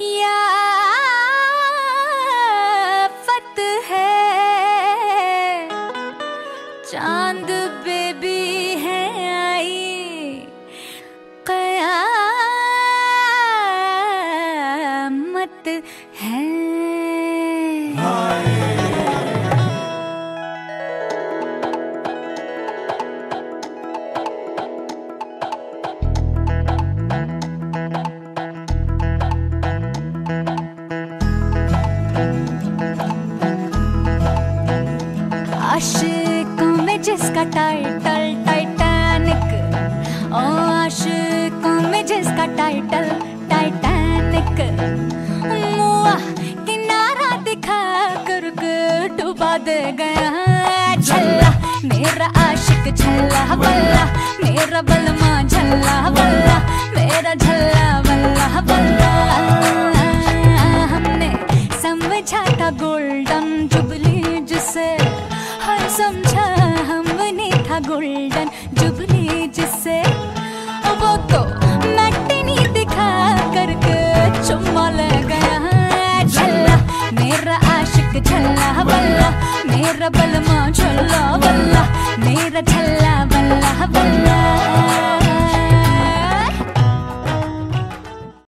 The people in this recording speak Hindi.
या फत है चाँद बेबी है आई कयामत है। आशिकों में जिसका टाइटल टाइटैनिक। ओ आशिकों में जिसका टाइटल टाइटैनिक। मुआ किनारा दिखा कर डुबा दे गया छल्ला मेरा आशिक छल्ला बल्ला। मेरा बलमा झल्ला, बल्ला। मेरा झल्ला, बल्ला बल्ला। गोल्डन जुबली जिसे। वो तो मैटिनी दिखा करके चुम्मा ले गया झल्ला, मेरा आशिक झल्ला बल्ला मेरा बलमा झल्ला बल्ला मेरा झल्ला बल्ला बल्ला